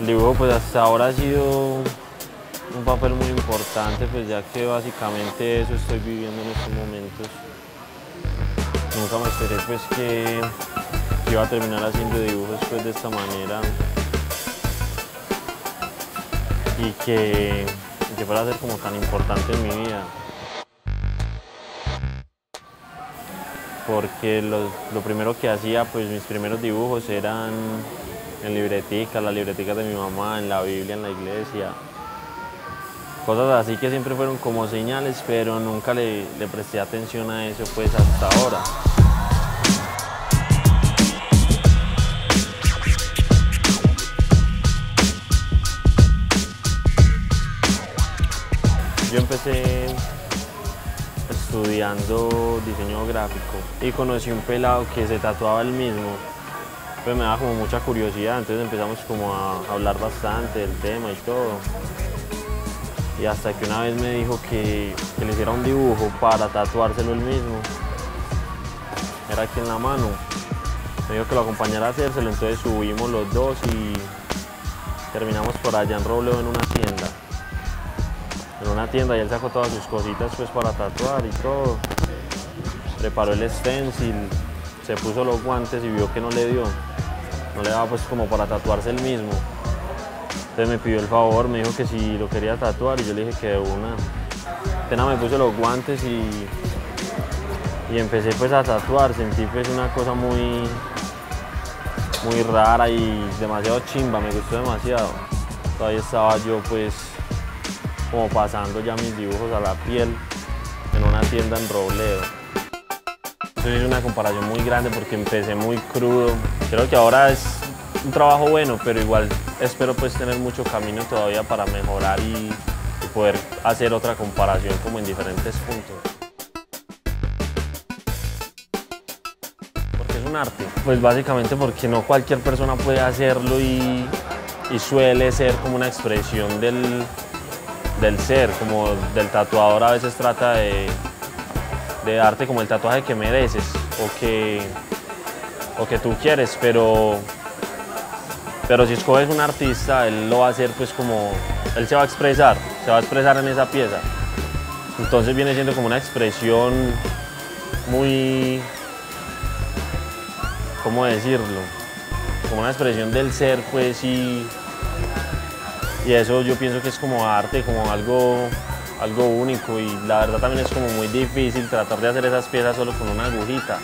El dibujo pues hasta ahora ha sido un papel muy importante, pues ya que básicamente eso estoy viviendo en estos momentos. Nunca me esperé pues que, iba a terminar haciendo dibujos pues de esta manera y que, que fuera a ser como tan importante en mi vida. Porque lo, lo primero que hacía, pues mis primeros dibujos eran en libreticas, las libreticas de mi mamá, en la Biblia, en la iglesia. Cosas así que siempre fueron como señales, pero nunca le, presté atención a eso pues hasta ahora. Yo empecé estudiando diseño gráfico y conocí un pelado que se tatuaba el mismo pues me daba como mucha curiosidad, entonces empezamos como a hablar bastante del tema y todo. Y hasta que una vez me dijo que, le hiciera un dibujo para tatuárselo él mismo. Era aquí en la mano. Me dijo que lo acompañara a hacérselo, entonces subimos los dos y terminamos por allá en Robledo en una tienda. En una tienda y él sacó todas sus cositas pues para tatuar y todo. Preparó el stencil, se puso los guantes y vio que no le dio no le daba pues como para tatuarse el mismo. Entonces me pidió el favor, me dijo que si lo quería tatuar y yo le dije que de una. Apenas me puse los guantes y, y empecé pues a tatuar, sentí pues una cosa muy, muy rara y demasiado chimba, me gustó demasiado. Todavía estaba yo pues como pasando ya mis dibujos a la piel en una tienda en Robledo. Es una comparación muy grande porque empecé muy crudo. Creo que ahora es un trabajo bueno, pero igual espero pues tener mucho camino todavía para mejorar y, poder hacer otra comparación como en diferentes puntos. Un arte. Pues básicamente porque no cualquier persona puede hacerlo y, suele ser como una expresión del, del ser, como del tatuador a veces trata de de darte como el tatuaje que mereces o que, o que tú quieres, pero, pero si escoges un artista, él lo va a hacer pues como, él se va a expresar, se va a expresar en esa pieza. Entonces viene siendo como una expresión muy, ¿cómo decirlo? Como una expresión del ser pues y, y eso yo pienso que es como arte, como algo algo único y la verdad también es como muy difícil tratar de hacer esas piezas solo con una agujita.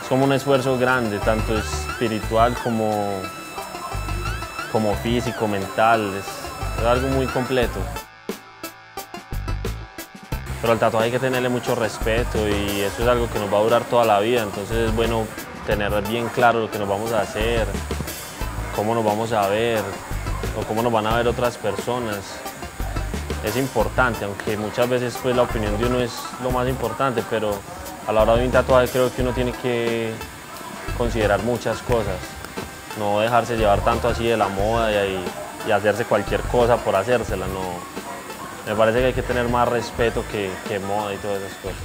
Es como un esfuerzo grande, tanto espiritual como, como físico, mental, es, algo muy completo. Pero al tatuaje hay que tenerle mucho respeto y eso es algo que nos va a durar toda la vida, entonces es bueno tener bien claro lo que nos vamos a hacer, cómo nos vamos a ver o cómo nos van a ver otras personas es importante, aunque muchas veces pues, la opinión de uno es lo más importante, pero a la hora de un tatuaje creo que uno tiene que considerar muchas cosas, no dejarse llevar tanto así de la moda y, hacerse cualquier cosa por hacérsela, no. Me parece que hay que tener más respeto que, moda y todas esas cosas.